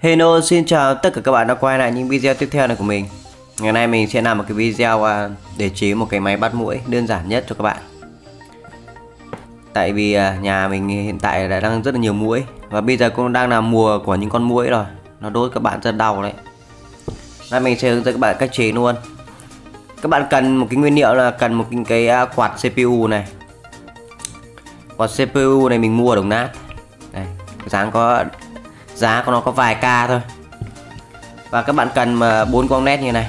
Hello xin chào tất cả các bạn đã quay lại những video tiếp theo này của mình. Ngày nay mình sẽ làm một cái video à, để chế một cái máy bắt mũi đơn giản nhất cho các bạn. Tại vì à, nhà mình hiện tại đã đang rất là nhiều mũi Và bây giờ cũng đang là mùa của những con mũi rồi. Nó đốt các bạn rất đau đấy. Nay mình sẽ hướng dẫn các bạn cách chế luôn. Các bạn cần một cái nguyên liệu là cần một cái à, quạt CPU này. Quạt CPU này mình mua ở đồng nát. Đây, dáng có giá của nó có vài k thôi. Và các bạn cần mà bốn con nét như này.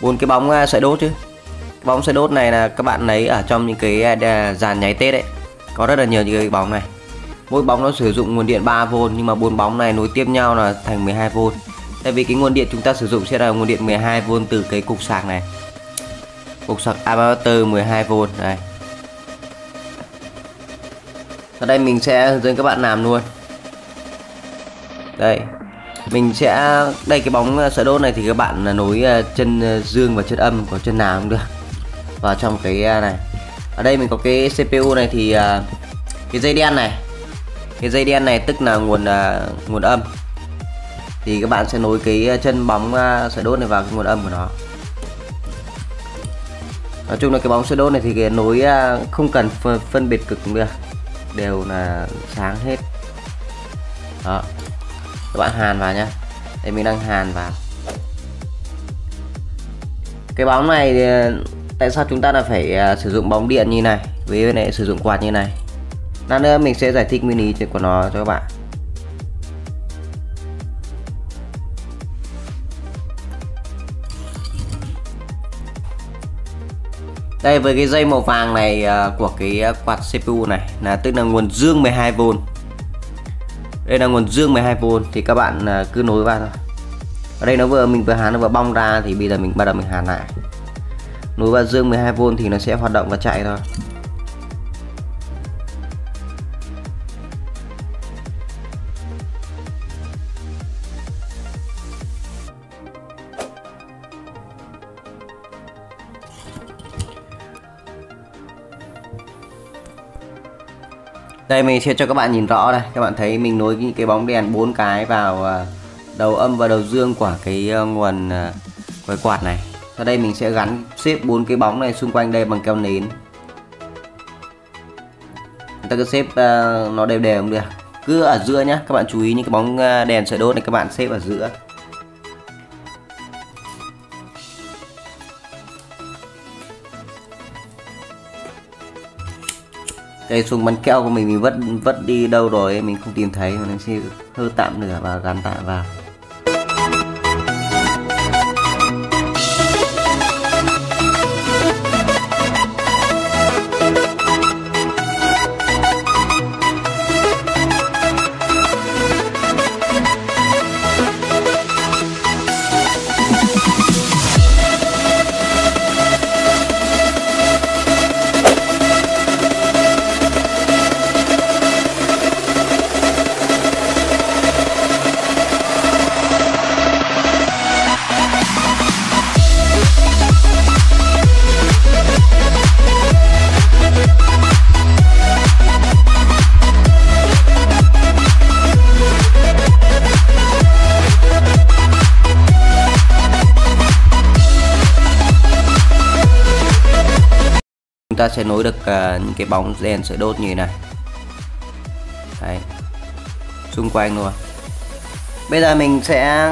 Bốn cái bóng ờ, sợi đốt chứ. Cái bóng sợi đốt này là các bạn lấy ở trong những cái ờ, dàn nháy tết đấy có rất là nhiều những cái bóng này. Mỗi bóng nó sử dụng nguồn điện 3V nhưng mà bốn bóng này nối tiếp nhau là thành 12V tại vì cái nguồn điện chúng ta sử dụng sẽ là nguồn điện 12V từ cái cục sạc này. Cục sạc à, adapter 12V này. Ở đây mình sẽ hướng dẫn các bạn làm luôn đây. Mình sẽ, đây, cái bóng ờ, sợi đốt này thì các bạn ờ, nối ờ, chân dương và chân âm của chân nào cũng được. Vào trong cái này. Ở đây mình có cái CPU này thì cái dây đen này. Cái dây đen này tức là nguồn nguồn âm. Thì các bạn sẽ nối cái chân bóng sợi đốt này vào cái nguồn âm của nó. Nói chung là cái bóng sợi đốt này thì cái nối không cần phân biệt cực cũng được. Đều là sáng hết. Đó các bạn hàn vào nhá. Đây, mình đang hàn vào. Cái bóng này ờ, tại sao chúng ta là phải ờ, sử dụng bóng điện như này? Với lại sử dụng quạt như này. Lát nữa mình sẽ giải thích nguyên lý của nó cho các bạn. Đây, với cái dây màu vàng này ờ, của cái quạt CPU này là tức là nguồn dương 12V đây là nguồn dương 12V thì các bạn à, cứ nối vào thôi. Ở đây nó vừa, mình vừa hàn nó vừa bong ra thì bây giờ mình bắt đầu mình hàn lại. Nối vào dương 12V thì nó sẽ hoạt động và chạy thôi. Đây, mình sẽ cho các bạn nhìn rõ đây. Các bạn thấy mình nối những cái bóng đèn bốn cái vào à, đầu âm và đầu dương của cái ờ, nguồn à, quay quạt này. Sau đây mình sẽ gắn xếp bốn cái bóng này xung quanh đây bằng keo nến. Người ta cứ xếp ờ, nó đều đều cũng được. Cứ ở giữa nhá, các bạn chú ý những cái bóng ờ, đèn sợi đốt này các bạn xếp ở giữa. Cây súng bắn keo của mình mình vất vất đi đâu rồi mình không tìm thấy, mình sẽ hơ tạm nửa và gắn tạm vào. Sẽ nối được uh, những cái bóng đèn sợi đốt như thế này. Đấy. xung quanh luôn. Bây giờ mình sẽ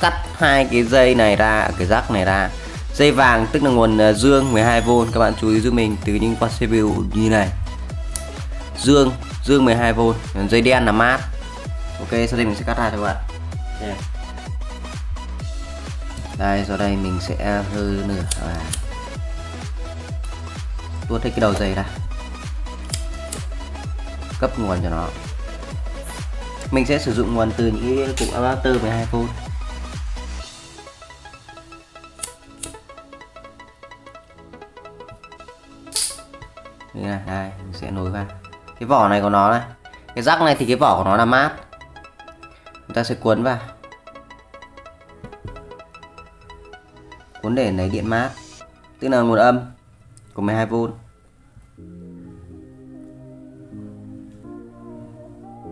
cắt hai cái dây này ra cái rắc này ra. Dây vàng tức là nguồn uh, dương 12V các bạn chú ý giúp mình từ những con CPU như này. Dương dương 12V dây đen là mát. Ok sau đây mình sẽ cắt ra cho các bạn. Đây, đây sau đây mình sẽ hư nửa. Và tuốt hết cái đầu dây ra. Cấp nguồn cho nó. Mình sẽ sử dụng nguồn từ những cái cục adapter 12V như này, đây mình sẽ nối vào. Cái vỏ này của nó này cái rắc này thì cái vỏ của nó là mát. Chúng ta sẽ cuốn vào. Cuốn để lấy điện mát. Tức là nguồn âm của 12V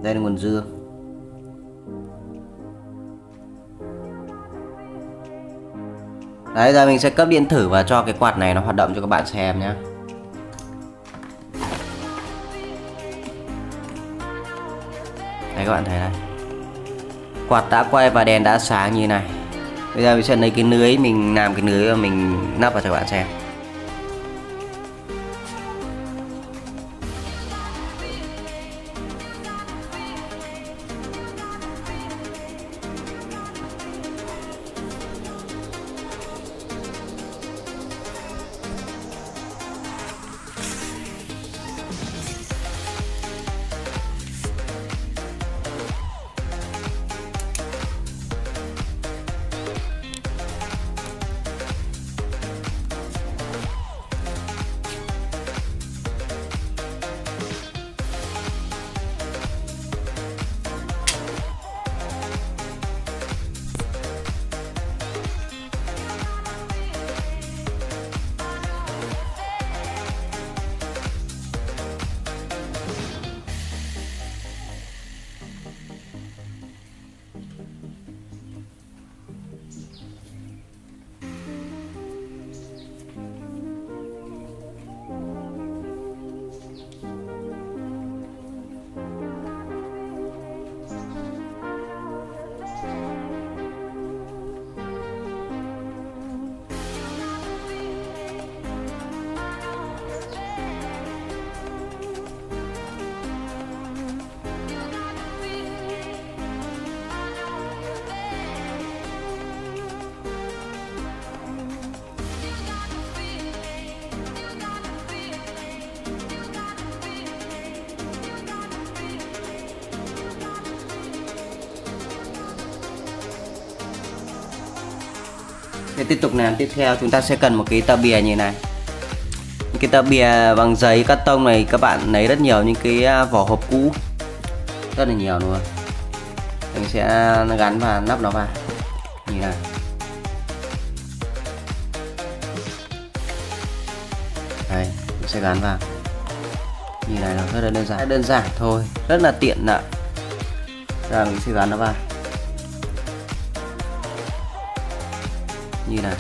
đây là nguồn dương đấy, giờ mình sẽ cấp điện thử và cho cái quạt này nó hoạt động cho các bạn xem nhé Đây, các bạn thấy này. Quạt đã quay và đèn đã sáng như này. Bây giờ mình sẽ lấy cái lưới, mình làm cái lưới và mình nắp vào cho các bạn xem. Tiếp tục làm tiếp theo chúng ta sẽ cần một cái tờ bìa như này. Những cái tờ bìa bằng giấy cắt tông này, các bạn lấy rất nhiều những cái à, vỏ hộp cũ. Rất là nhiều luôn. Mình sẽ gắn và nắp nó vào. Như này. Đây mình sẽ gắn vào. Như này nó rất là đơn giản. Đơn giản thôi, rất là tiện lợi ra mình sẽ gắn nó vào. Như này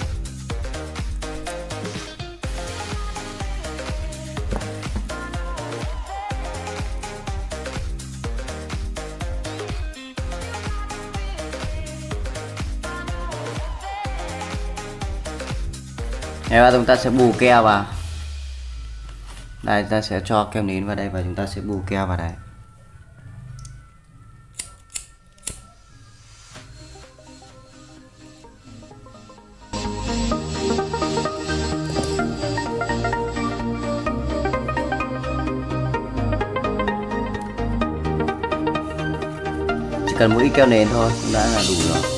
Và chúng ta sẽ bù keo vào. Đây, ta sẽ cho kem nến vào đây và chúng ta sẽ bù keo vào đây. Chỉ cần một ít keo nền thôi cũng đã là đủ rồi.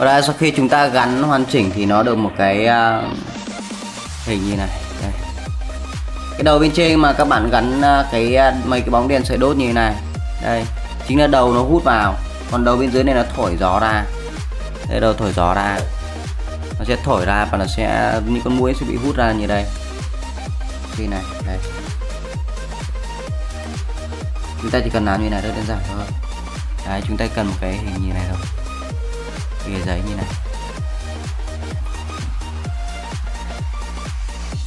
Và đây sau khi chúng ta gắn hoàn chỉnh thì nó được một cái uh, hình như này đây. cái đầu bên trên mà các bạn gắn uh, cái uh, mấy cái bóng đèn sợi đốt như thế này. Đây chính là đầu nó hút vào. Còn đầu bên dưới này nó thổi gió ra. Đây đầu thổi gió ra. Nó sẽ thổi ra và nó sẽ những con muỗi sẽ bị hút ra như đây. Khi này đây. Chúng ta chỉ cần làm như này rất đơn giản thôi. Đấy chúng ta cần một cái hình như này thôi ghế giấy như này.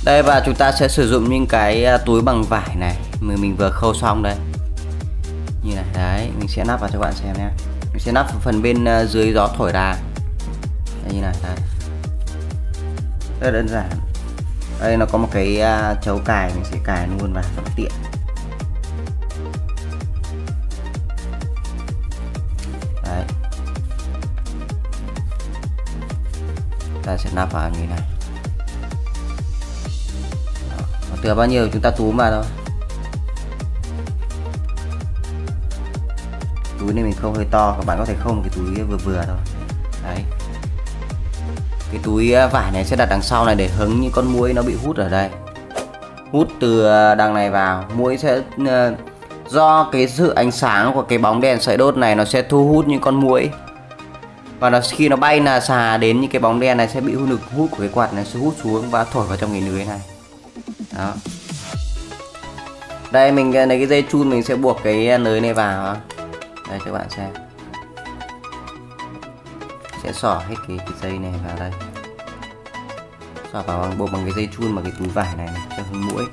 Đây và chúng ta sẽ sử dụng những cái à, túi bằng vải này mà mình vừa khâu xong đây. Như này, đấy, mình sẽ nắp vào cho các bạn xem nhé. Mình sẽ nắp phần bên à, dưới gió thổi ra đây, như này, đấy. Rất đơn giản. Đây, nó có một cái à, chấu cài, mình sẽ cài luôn vào rất tiện. ta sẽ nạp vào như này. Đó. từ bao nhiêu chúng ta túm vào thôi. Túi này mình không, hơi to, các bạn có thể không, cái túi vừa vừa thôi. Đấy. Cái túi à, vải này sẽ đặt đằng sau này để hứng những con muỗi nó bị hút ở đây. Hút từ à, đằng này vào. Muỗi sẽ à, do cái sự ánh sáng của cái bóng đèn sợi đốt này nó sẽ thu hút những con muỗi và nó khi nó bay là xà đến những cái bóng đen này sẽ bị hút lực hút của cái quạt này sẽ hút xuống và thổi vào trong cái lưới này. Đó. Đây mình lấy cái dây chun mình sẽ buộc cái lưới này vào đây cho các bạn xem. Sẽ xỏ hết cái, cái dây này vào đây. Xỏ vào bằng buộc bằng cái dây chun bằng cái túi vải này, này cho hứng mũi.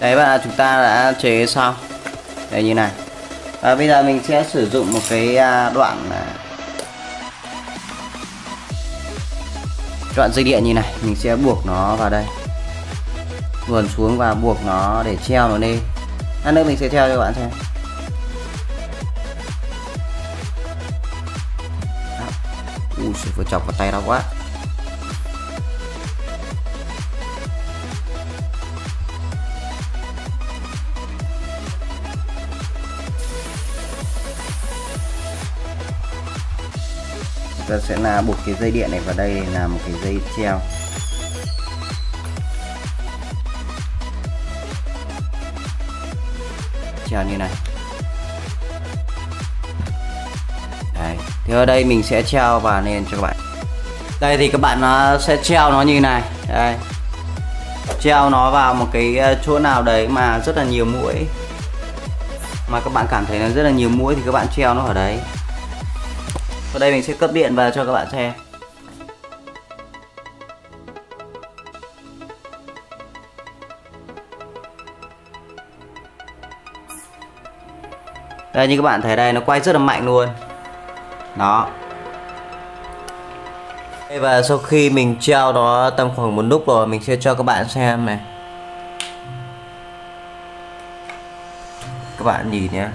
Đấy và chúng ta đã chế xong. Đây, như này. Và bây giờ mình sẽ sử dụng một cái à, đoạn à, đoạn dây điện như này. Mình sẽ buộc nó vào đây. Vườn xuống và buộc nó để treo nó lên. À, Lát nữa mình sẽ treo cho các bạn xem. Ui vừa chọc vào tay đau quá. Ta sẽ là buộc cái dây điện này vào đây là một cái dây treo. Treo như này. Đấy, thì ở đây mình sẽ treo vào lên cho các bạn. Đây thì các bạn nó sẽ treo nó như này. Đây. Treo nó vào một cái à, chỗ nào đấy mà rất là nhiều mũi. Mà các bạn cảm thấy nó rất là nhiều mũi thì các bạn treo nó ở đấy ở đây mình sẽ cấp điện vào cho các bạn xem. Đây, như các bạn thấy đây, nó quay rất là mạnh luôn. Đó. Và sau khi mình treo nó tầm khoảng một lúc rồi, mình sẽ cho các bạn xem này. Các bạn nhìn nhé.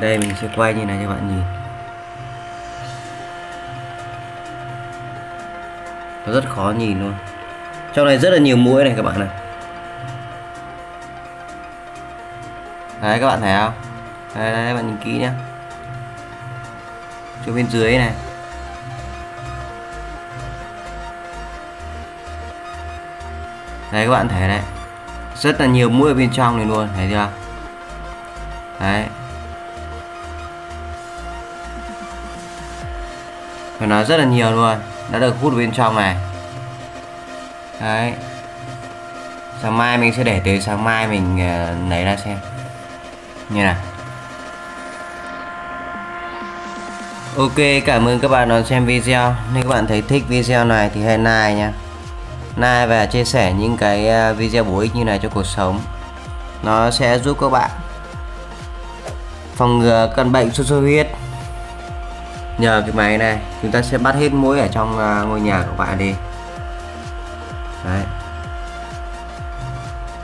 Đây mình sẽ quay như này cho bạn nhìn. Nó rất khó nhìn luôn. Trong này rất là nhiều mũi này các bạn này. Đấy các bạn thấy không? Đây, đây bạn nhìn kỹ nhá. Chỗ bên dưới này. Đấy các bạn thấy đấy rất là nhiều mũi ở bên trong này luôn thấy chưa? Đấy. Phải nói rất là nhiều luôn. Đã được hút bên trong này. Đấy. Sáng mai mình sẽ để tới sáng mai mình uh, lấy ra xem. Như nào? Ok cảm ơn các bạn đã xem video. Nếu các bạn thấy thích video này thì hãy like nha. Like và chia sẻ những cái ờ, video bổ ích như này cho cuộc sống. Nó sẽ giúp các bạn phòng ngừa căn bệnh sốt xuất huyết nhờ cái máy này chúng ta sẽ bắt hết mũi ở trong à, ngôi nhà của bạn đi. Đấy.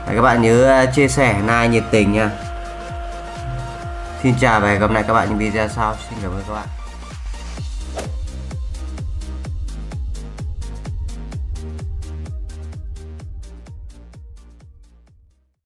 Đấy, các bạn nhớ à, chia sẻ like nhiệt tình nha. Xin chào và hẹn gặp lại các bạn những video sau. Xin cảm ơn các bạn.